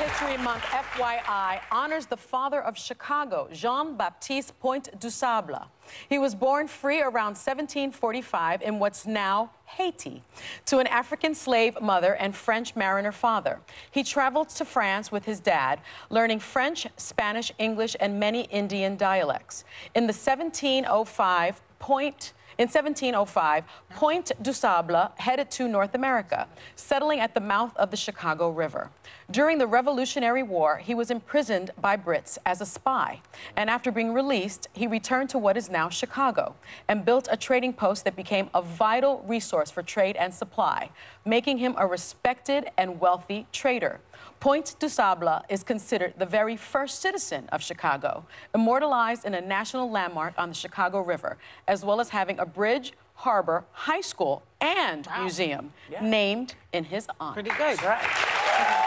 History Month, FYI, honors the father of Chicago, Jean-Baptiste Point du Sable. He was born free around 1745 in what's now Haiti to an African slave mother and French mariner father. He traveled to France with his dad, learning French, Spanish, English, and many Indian dialects. In the 1705 Point in 1705, Point du Sable headed to North America, settling at the mouth of the Chicago River. During the Revolutionary War, he was imprisoned by Brits as a spy. And after being released, he returned to what is now Chicago and built a trading post that became a vital resource for trade and supply, making him a respected and wealthy trader. Point du Sable is considered the very first citizen of Chicago, immortalized in a national landmark on the Chicago River, as well as having a bridge, harbor, high school, and wow. museum yeah. named in his honor. Pretty good, right?